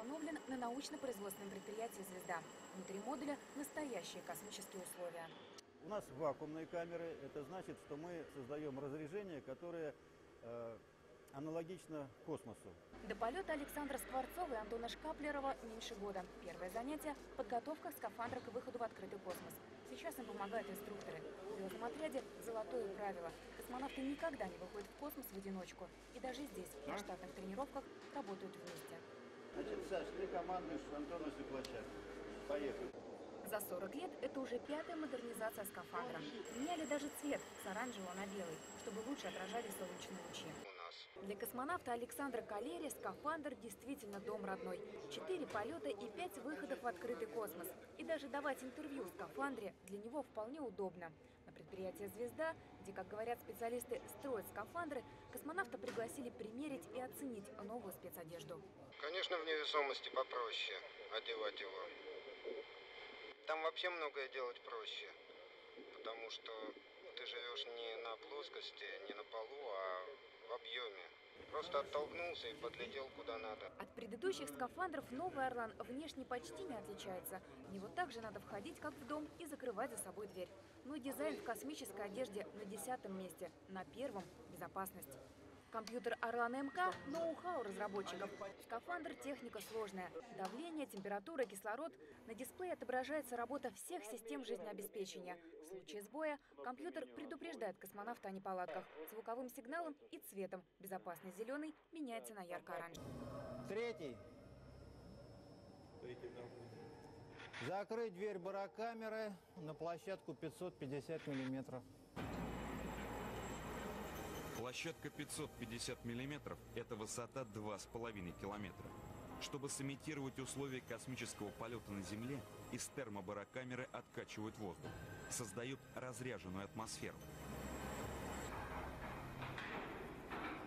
установлен на научно-производственном предприятии «Звезда». Внутри модуля настоящие космические условия. У нас вакуумные камеры. Это значит, что мы создаем разрежение, которое э, аналогично космосу. До полета Александра Скворцова и Антона Шкаплерова меньше года. Первое занятие – подготовка скафандра к выходу в открытый космос. Сейчас им помогают инструкторы. В звездном отряде золотое правило. Космонавты никогда не выходят в космос в одиночку. И даже здесь, на штатных тренировках, работают вместе. Саш, ты командуешь Антоновской площадке. Поехали. За 40 лет это уже пятая модернизация скафандра. Меняли даже цвет с оранжевого на белый, чтобы лучше отражали солнечные лучи. Для космонавта Александра Калери скафандр действительно дом родной. Четыре полета и пять выходов в открытый космос. И даже давать интервью в скафандре для него вполне удобно. На предприятие «Звезда», где, как говорят специалисты, строят скафандры, космонавта пригласили примерить и оценить новую спецодежду. Конечно, в невесомости попроще одевать его. Там вообще многое делать проще, потому что ты живешь не на плоскости, не на полу. Просто оттолкнулся и подлетел куда надо. От предыдущих скафандров новый «Орлан» внешне почти не отличается. В него также надо входить, как в дом, и закрывать за собой дверь. Ну и дизайн в космической одежде на десятом месте, на первом – безопасность. Компьютер «Орлан МК» – ноу-хау разработчиков. Скафандр – техника сложная. Давление, температура, кислород. На дисплее отображается работа всех систем жизнеобеспечения. В случае сбоя компьютер предупреждает космонавта о неполадках звуковым сигналом и цветом. Безопасный зеленый меняется на ярко-оранжевый. Третий. Закрыть дверь барокамеры на площадку 550 миллиметров. Площадка 550 мм – это высота 2,5 километра. Чтобы сымитировать условия космического полета на Земле, из термобарокамеры откачивают воздух, создают разряженную атмосферу.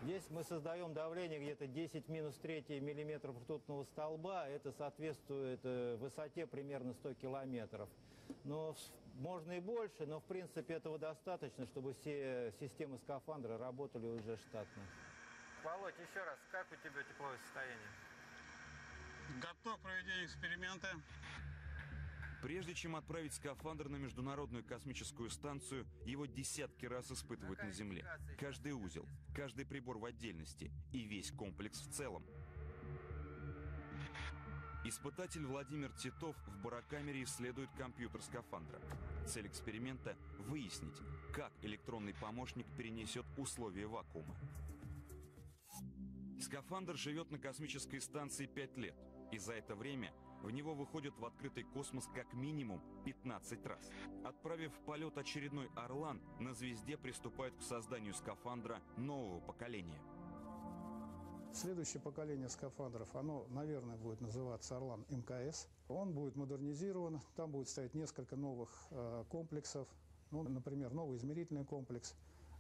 Здесь мы создаем давление где-то 10 минус 3 миллиметров ртутного столба. Это соответствует э, высоте примерно 100 километров. Но с- можно и больше, но в принципе этого достаточно, чтобы все системы скафандра работали уже штатно. Володь, еще раз, как у тебя тепловое состояние? Готов к проведению эксперимента. Прежде чем отправить скафандр на Международную космическую станцию, его десятки раз испытывают на Земле. Каждый узел, каждый прибор в отдельности и весь комплекс в целом. Испытатель Владимир Титов в барокамере исследует компьютер скафандра. Цель эксперимента – выяснить, как электронный помощник перенесет условия вакуума. Скафандр живет на космической станции 5 лет, и за это время в него выходит в открытый космос как минимум 15 раз. Отправив в полет очередной «Орлан», на звезде приступают к созданию скафандра нового поколения. Следующее поколение скафандров, оно, наверное, будет называться «Орлан МКС». Он будет модернизирован, там будет стоять несколько новых э, комплексов. Ну, например, новый измерительный комплекс,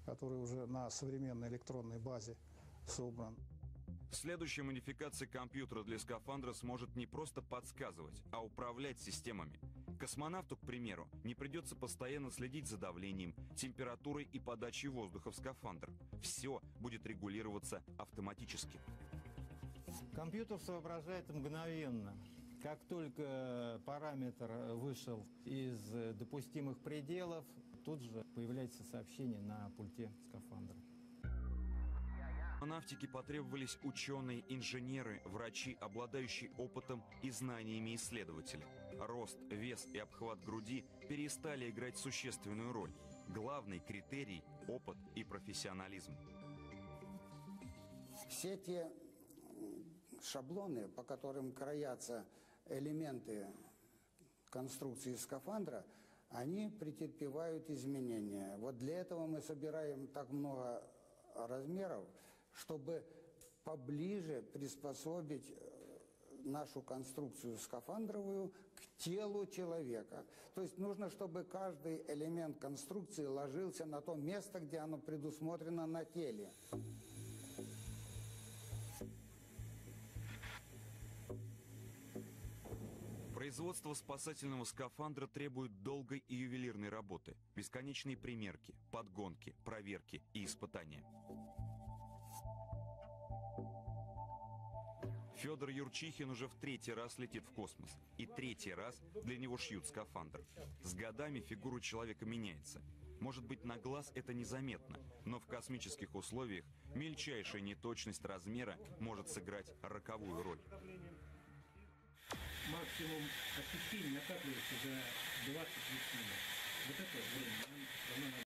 который уже на современной электронной базе собран. Следующая модификация компьютера для скафандра сможет не просто подсказывать, а управлять системами. Космонавту, к примеру, не придется постоянно следить за давлением, температурой и подачей воздуха в скафандр. Все будет регулироваться автоматически. Компьютер соображает мгновенно. Как только параметр вышел из допустимых пределов, тут же появляется сообщение на пульте скафандра. Космонавтике потребовались ученые, инженеры, врачи, обладающие опытом и знаниями исследователя. Рост, вес и обхват груди перестали играть существенную роль. Главный критерий – опыт и профессионализм. Все те шаблоны, по которым краятся элементы конструкции скафандра, они претерпевают изменения. Вот для этого мы собираем так много размеров, чтобы поближе приспособить э, нашу конструкцию скафандровую к телу человека. То есть нужно, чтобы каждый элемент конструкции ложился на то место, где оно предусмотрено на теле. Производство спасательного скафандра требует долгой и ювелирной работы, бесконечные примерки, подгонки, проверки и испытания. Федор Юрчихин уже в третий раз летит в космос. И третий раз для него шьют скафандр. С годами фигура человека меняется. Может быть, на глаз это незаметно, но в космических условиях мельчайшая неточность размера может сыграть роковую роль. максимум освещения накапливается за 20 минут. Вот это время нам